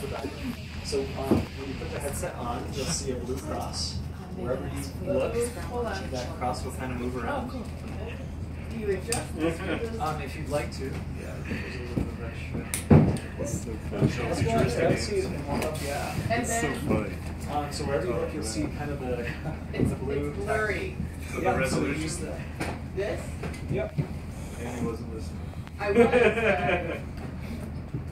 for that. So um, when you put the headset on, you'll see a blue cross. Wherever you look, that cross will kind of move around. Oh, Do you adjust this? Um, if you'd like to. Yeah, there's a little. It's so funny. yeah. And It's so funny. Um, so wherever you look, you'll see kind of the, it's, the blue. it's blurry. So the Yeah, so resolution. use the, This? yep. And he wasn't listening. I was, uh,